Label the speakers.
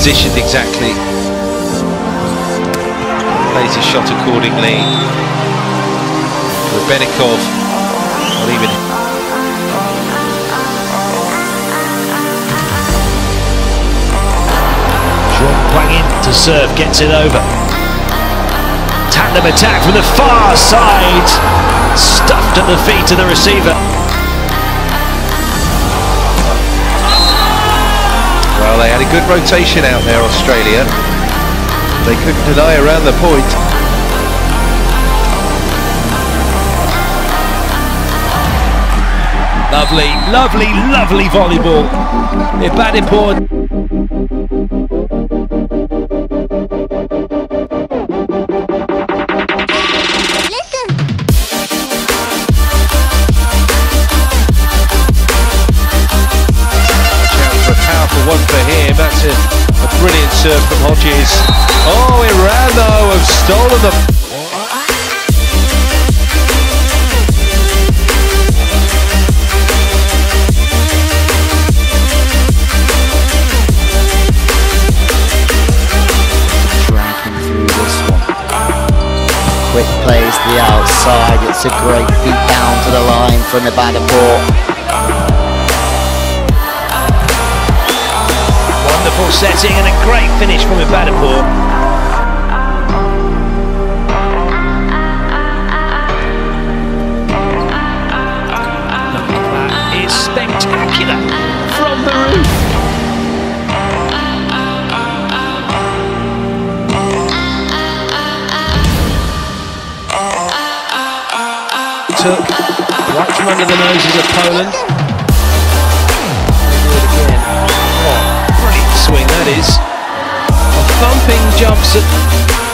Speaker 1: positioned exactly. Plays his shot accordingly. Rubenikov, not even
Speaker 2: Playing in to serve, gets it over. Tandem attack from the far side. Stuffed at the feet of the receiver.
Speaker 1: Good rotation out there, Australia. They couldn't deny around the point.
Speaker 2: Lovely, lovely, lovely volleyball.
Speaker 1: Ebadipour serve from Hodges. Oh, Iran though have stolen the.
Speaker 3: Quick plays to the outside. It's a great beat down to the line from the
Speaker 2: Ebadipour. Setting and a great finish from is spectacular from the roof. Took right from under the noses of Poland. Swing, that is. A thumping jumps at